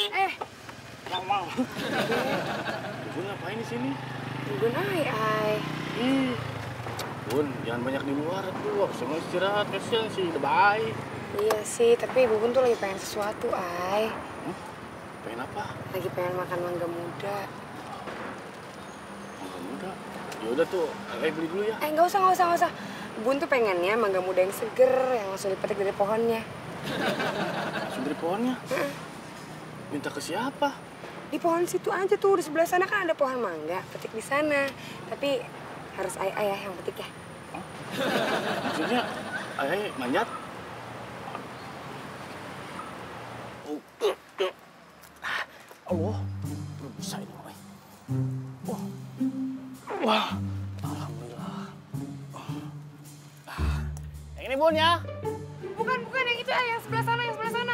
Eh, Mau mau. Bun ngapain di sini? bun ai ai. Ih. Bun, jangan banyak di luar tuh. Aku istirahat kasihan sih, udah baik. Iya sih, tapi Bubun tuh lagi pengen sesuatu, ai. Pengen apa? Lagi pengen makan mangga muda. Mangga muda. Ya udah tuh, eh beli dulu ya. Eh, nggak usah, nggak usah, nggak usah. Bun tuh pengennya mangga muda yang seger, yang langsung dipetik dari pohonnya. Langsung dari pohonnya. Minta ke siapa? Di pohon situ aja tuh, di sebelah sana kan ada pohon mangga, petik di sana. Tapi harus ai ya yang petik ya. Maksudnya, ayah manjat? Oh, eh, eh. Ah, Allah, belum bisa ini, Boy. Wah, wah, alhamdulillah. Ah, Yang ini bun ya, Bukan, bukan yang itu, ai, yang sebelah sana, yang sebelah sana.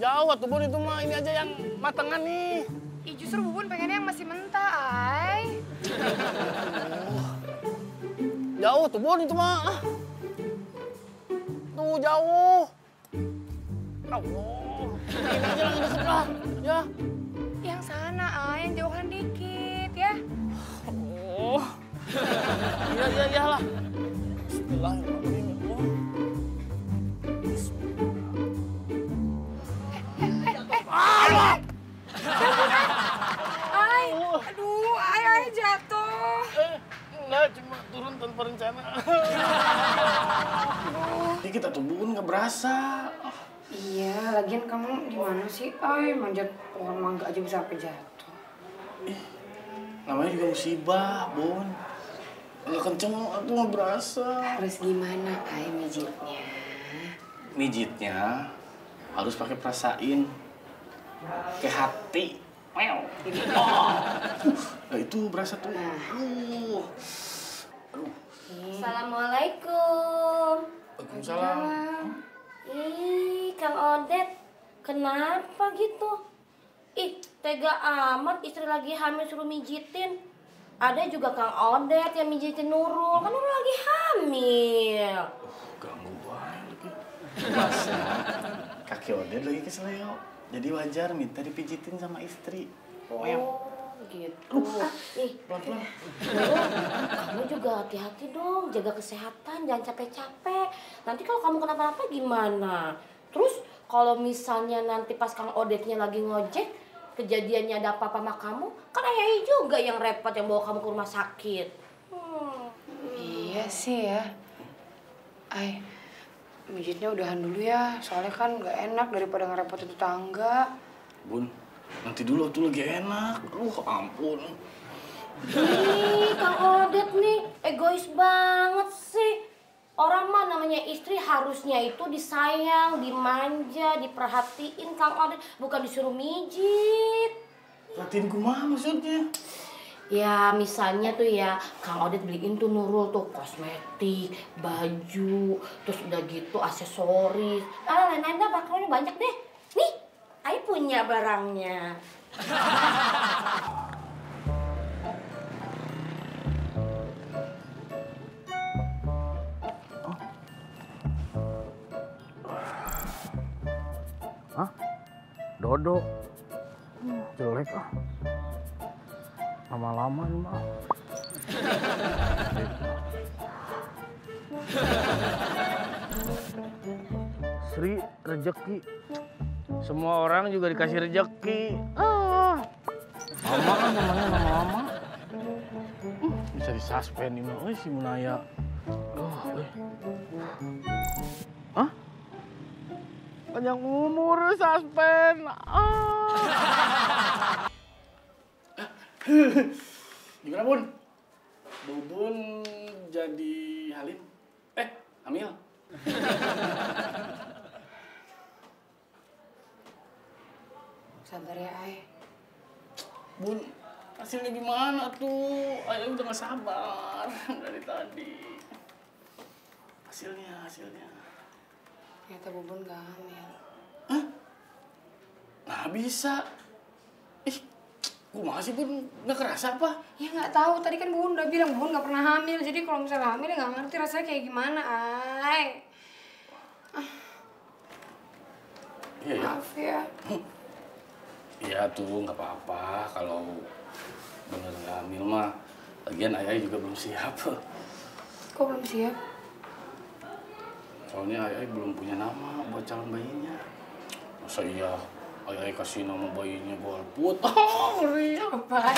Jauh tuh bun itu mah ini aja yang matengan nih. Ih, justru Bubun pengennya yang masih mentah, ai. Jauh tuh bun itu mah. Ah. Tuh jauh. Allah, ini aja yang sebelah, ya. Yang sana, ai, yang jauhan dikit ya. Oh. Iya, iya, iya lah. Bismillahirrahmanirrahim. Cuma turun tanpa rencana. Ini kita tubuhin nggak berasa. Iya, lagian kamu gimana sih? Ay, manjat pohon mangga aja bisa sampai jatuh. Namanya juga musibah, Bun. Nggak kenceng, aku nggak berasa. Harus gimana, Ay, mijitnya? Mijitnya harus pakai perasain. Ke hati. Meow. Oh. Nah, itu berasa tuh. Aduh. Assalamualaikum. Waalaikumsalam. Ih, Kang Odet, kenapa gitu? Ih, tega amat istri lagi hamil suruh mijitin. Ada juga Kang Odet yang mijitin Nurul, kan Nurul lagi hamil. Ganggu banget. Masa kaki Oded lagi keseleo. Jadi wajar minta dipijitin sama istri. Oh, gitu. Ah, ih, kamu juga hati-hati dong, jaga kesehatan, jangan capek-capek. Nanti kalau kamu kenapa-napa gimana? Terus kalau misalnya nanti pas Kang Odetnya lagi ngojek, kejadiannya ada apa-apa sama kamu, kan ayah juga yang repot yang bawa kamu ke rumah sakit. Hmm. Iya sih ya. Ay, mijitnya udahan dulu ya. Soalnya kan nggak enak daripada ngerepotin tetangga. Bun, nanti dulu tuh lagi enak. Aduh, ampun. Ih, Kang Odet nih egois banget sih. Orang mah namanya istri harusnya itu disayang, dimanja, diperhatiin Kang Odet, bukan disuruh mijit. Perhatiin kumaha maksudnya? Ya misalnya tuh ya Kang Odet beliin tuh Nurul tuh kosmetik, baju, terus udah gitu aksesoris. Ah lain-lain dah pokoknya banyak deh. Nih, punya barangnya. Dodo. Jelek ah. Lama-lama ini mah. Sri rezeki. Semua orang juga dikasih rezeki. Ah. Mama kan namanya nama mama. Hmm, bisa disuspend ini mah. Si Munaya. Oh, euy. Hah? Panjang umur suspend. Ah. Gimana, Bun? Bubun jadi Halim? Eh, hamil? Sabar ya, Ay. Bun, hasilnya gimana tuh? Ayo udah gak sabar dari tadi. Hasilnya, hasilnya. Ternyata Bubun gak hamil. Nah, bisa. Ih, gue masih pun gak kerasa apa? Ya nggak tahu. Tadi kan Bubun udah bilang Bubun nggak pernah hamil. Jadi kalau misalnya hamil ya nggak ngerti rasanya kayak gimana, Ay. Iya, ya. Maaf ya. Iya tuh nggak apa-apa kalau bener nggak hamil mah. Lagian ayah juga belum siap. Kok belum siap? Soalnya ayah belum punya nama buat calon bayinya. Masa iya ayah kasih nama bayinya golput? Oh, ngeri. Apaan?